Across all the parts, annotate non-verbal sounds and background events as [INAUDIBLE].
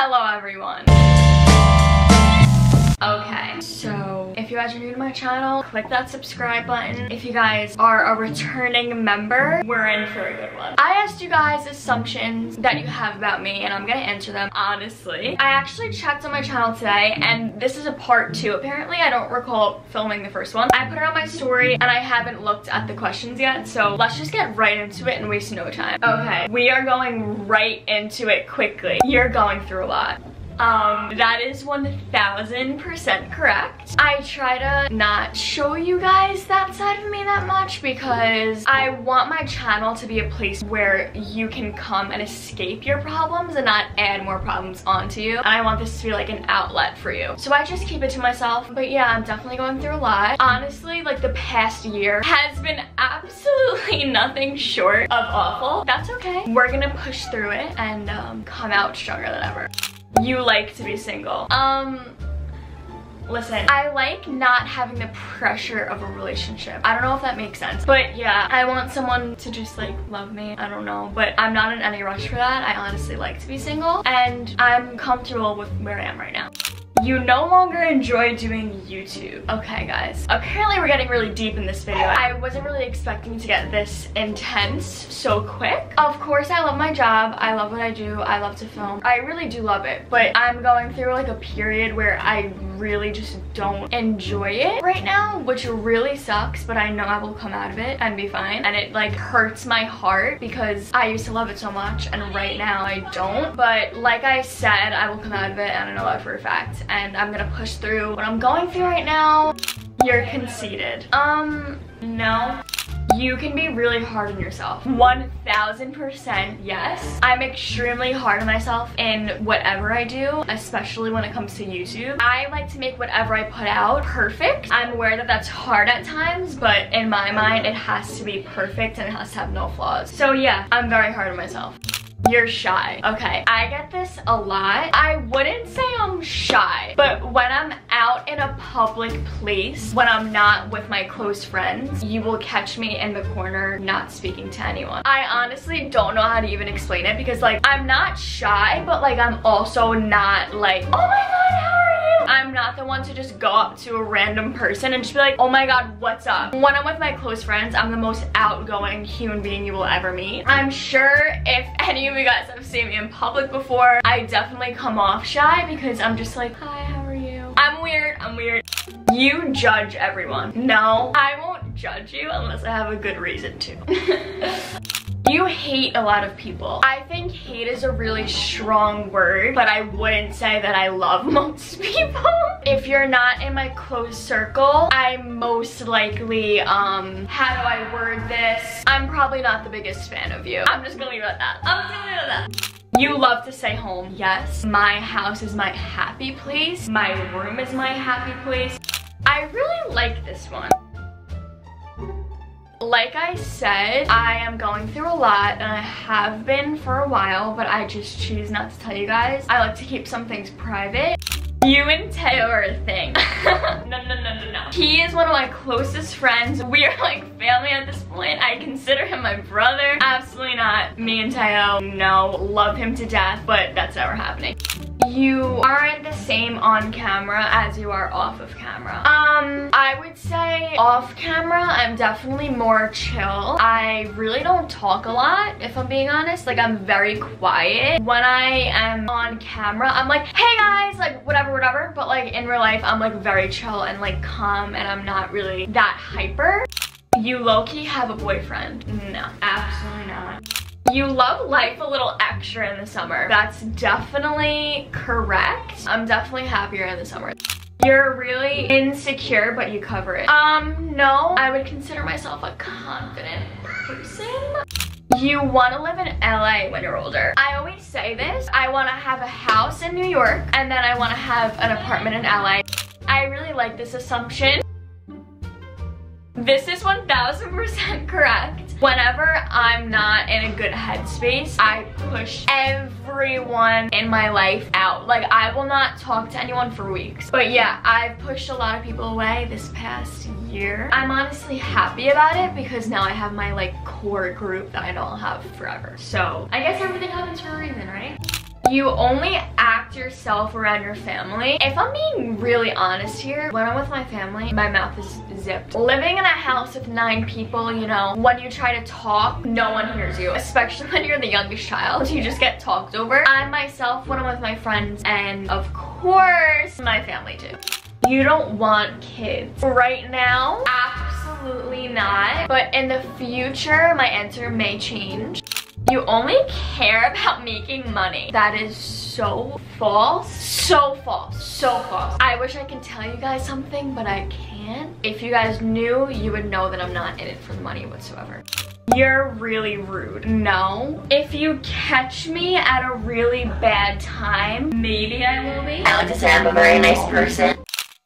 Hello everyone. Okay, so if you guys are new to my channel, click that subscribe button. If you guys are a returning member, we're in for a good one. I asked you guys assumptions that you have about me and I'm gonna answer them honestly. I actually checked on my channel today and this is a part two. Apparently I don't recall filming the first one. I put it on my story and I haven't looked at the questions yet, so let's just get right into it and waste no time. Okay, we are going right into it quickly. You're going through a lot. Um, that is 1000% correct. I try to not show you guys that side of me that much because I want my channel to be a place where you can come and escape your problems and not add more problems onto you. And I want this to be like an outlet for you. So I just keep it to myself. But yeah, I'm definitely going through a lot. Honestly, like the past year has been absolutely [LAUGHS] nothing short of awful. That's okay. We're gonna push through it and um, come out stronger than ever you like to be single. Um, Listen, I like not having the pressure of a relationship. I don't know if that makes sense. But yeah, I want someone to just like love me. I don't know. But I'm not in any rush for that. I honestly like to be single. And I'm comfortable with where I am right now. You no longer enjoy doing YouTube. Okay, guys. Apparently we're getting really deep in this video. I wasn't really expecting to get this intense so quick. Of course, I love my job. I love what I do. I love to film. I really do love it. But I'm going through like a period where I really just don't enjoy it right now, which really sucks, but I know I will come out of it and be fine. And it like hurts my heart because I used to love it so much and right now I don't. But like I said, I will come out of it and I know that for a fact and I'm gonna push through what I'm going through right now. You're conceited. Um, no. You can be really hard on yourself. 1000% yes. I'm extremely hard on myself in whatever I do, especially when it comes to YouTube. I like to make whatever I put out perfect. I'm aware that that's hard at times, but in my mind, it has to be perfect and it has to have no flaws. So yeah, I'm very hard on myself. You're shy. Okay, I get this a lot. I wouldn't say I'm shy, but when I'm out in a public place, when I'm not with my close friends, you will catch me in the corner not speaking to anyone. I honestly don't know how to even explain it because like, I'm not shy, but like I'm also not like, oh my god, I'm not the one to just go up to a random person and just be like, oh my god, what's up? When I'm with my close friends, I'm the most outgoing human being you will ever meet. I'm sure if [LAUGHS] any of you guys have seen me in public before, I definitely come off shy because I'm just like, hi, how are you? I'm weird, I'm weird. You judge everyone. No, I won't judge you unless I have a good reason to. [LAUGHS] You hate a lot of people. I think hate is a really strong word, but I wouldn't say that I love [LAUGHS] most people. if you're not in my close circle, I'm most likely, um, how do I word this? I'm probably not the biggest fan of you. I'm just gonna leave it at that. I'm just gonna leave it at that. You love to stay home. Yes, my house is my happy place. My room is my happy place. I really like this one. Like I said, I am going through a lot and I have been for a while, but I just choose not to tell you guys. I like to keep some things private. You and a thing. [LAUGHS] no, no, no, no, no. He is one of my closest friends. We are like family at this point. I consider him my brother. Absolutely not. Me and Teo, no. Love him to death, but that's never happening you aren't the same on camera as you are off of camera. Um, I would say off camera, I'm definitely more chill. I really don't talk a lot, if I'm being honest. Like, I'm very quiet. When I am on camera, I'm like, hey guys, like, whatever, whatever. But like, in real life, I'm like very chill and like calm and I'm not really that hyper. You low-key have a boyfriend? No, absolutely not. You love life a little extra in the summer. That's definitely correct. I'm definitely happier in the summer. You're really insecure, but you cover it. Um, no, I would consider myself a confident person. You want to live in LA when you're older. I always say this. I want to have a house in New York, and then I want to have an apartment in LA. I really like this assumption. This is 1000% correct. Whenever I'm not in a good headspace, I push everyone in my life out. Like, I will not talk to anyone for weeks. But yeah, I've pushed a lot of people away this past year. I'm honestly happy about it because now I have my like core group that I don't have forever. So I guess everything happens for a reason, right? You only yourself around your family. If I'm being really honest here, when I'm with my family, my mouth is zipped. Living in a house with nine people, you know, when you try to talk, no one hears you, especially [LAUGHS] when you're the youngest child. You just get talked over. I myself, when I'm with my friends, and of course, my family too. You don't want kids. Right now, absolutely not. But in the future, my answer may change. You only care [LAUGHS] about making money. That is so false. So false. So false. I wish I could tell you guys something, but I can't. If you guys knew, you would know that I'm not in it for the money whatsoever. You're really rude. No. If you catch me at a really bad time, maybe I will be. I like to say I'm a very nice person.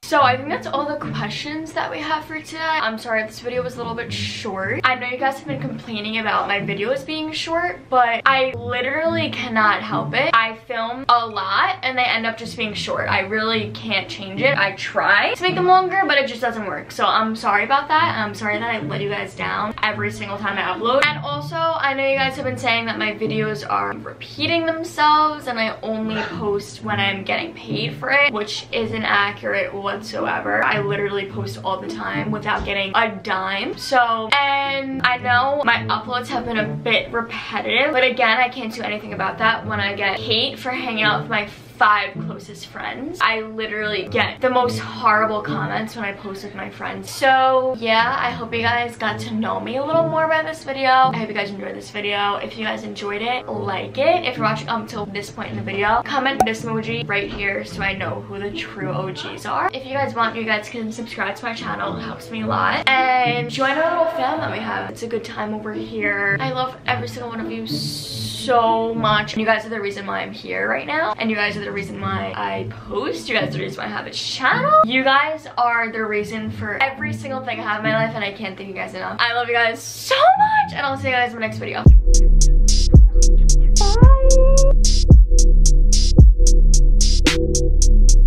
So I think that's all the questions that we have for today. I'm sorry this video was a little bit short. I know you guys have been complaining about my videos being short, but I literally cannot help it. I film a lot and they end up just being short. I really can't change it. I try to make them longer, but it just doesn't work. So I'm sorry about that. I'm sorry that I let you guys down every single time I upload. And also, I know you guys have been saying that my videos are repeating themselves and I only post when I'm getting paid for it, which isn't accurate whatsoever. I literally post all the time without getting a dime. So, and I know my uploads have been a bit repetitive, but again, I can't do anything about that when I get hate for hanging out with my five closest friends. I literally get the most horrible comments when I post with my friends. So yeah, I hope you guys got to know me a little more by this video. I hope you guys enjoyed this video. If you guys enjoyed it, like it. If you're watching up until this point in the video, comment this emoji right here so I know who the true OGs are. If you guys want, you guys can subscribe to my channel. It helps me a lot. And join our little fam that we have. It's a good time over here. I love every single one of you so much. You guys are the reason why I'm here right now. And you guys are the reason why I post. You guys are the reason why I have a channel. You guys are the reason for every single thing I have in my life and I can't thank you guys enough. I love you guys so much and I'll see you guys in the next video. Bye.